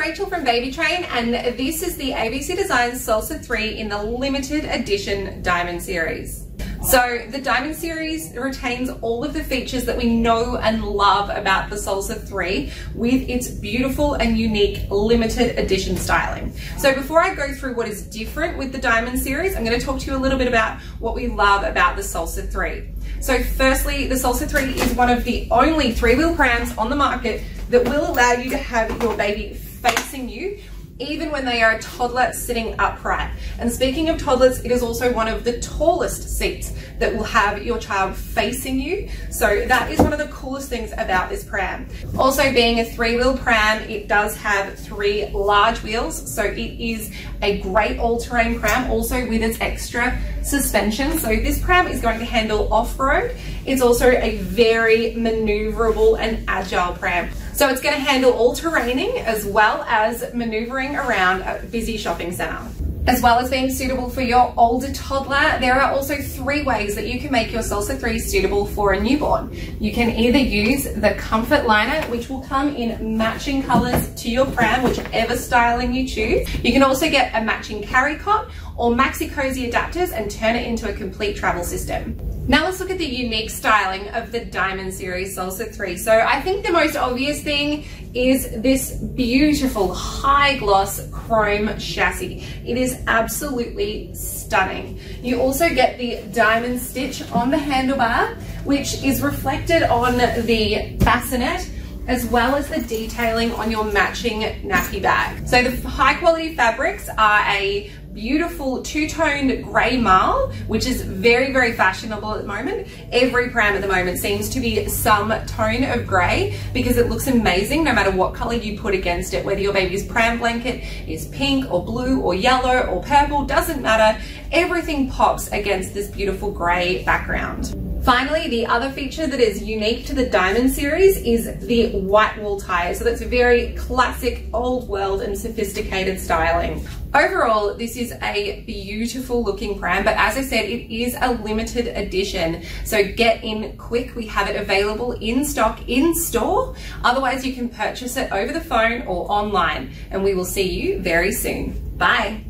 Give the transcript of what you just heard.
Rachel from Baby Train, and this is the ABC Designs Salsa 3 in the limited edition Diamond Series. So the Diamond Series retains all of the features that we know and love about the Salsa 3 with its beautiful and unique limited edition styling. So before I go through what is different with the Diamond Series, I'm going to talk to you a little bit about what we love about the Salsa 3. So firstly, the Salsa 3 is one of the only three-wheel prams on the market that will allow you to have your baby facing you even when they are a toddler sitting upright. And speaking of toddlers, it is also one of the tallest seats that will have your child facing you. So that is one of the coolest things about this pram. Also being a three-wheel pram, it does have three large wheels. So it is a great all-terrain pram, also with its extra suspension. So this pram is going to handle off-road. It's also a very maneuverable and agile pram. So it's going to handle all terraining as well as maneuvering around a busy shopping centre. As well as being suitable for your older toddler, there are also three ways that you can make your Salsa 3 suitable for a newborn. You can either use the Comfort Liner, which will come in matching colours to your pram, whichever styling you choose. You can also get a matching carry cot or Maxi-Cosi adapters and turn it into a complete travel system. Now let's look at the unique styling of the Diamond Series Salsa 3. So I think the most obvious thing is this beautiful high gloss chrome chassis. It is absolutely stunning. You also get the diamond stitch on the handlebar, which is reflected on the bassinet as well as the detailing on your matching nappy bag. So the high quality fabrics are a beautiful two-toned grey marl, which is very, very fashionable at the moment. Every pram at the moment seems to be some tone of grey because it looks amazing no matter what colour you put against it, whether your baby's pram blanket is pink or blue or yellow or purple, doesn't matter. Everything pops against this beautiful grey background. Finally, the other feature that is unique to the Diamond series is the white wall tire. So that's a very classic, old world and sophisticated styling. Overall, this is a beautiful looking pram, but as I said, it is a limited edition. So get in quick. We have it available in stock in store. Otherwise, you can purchase it over the phone or online and we will see you very soon. Bye.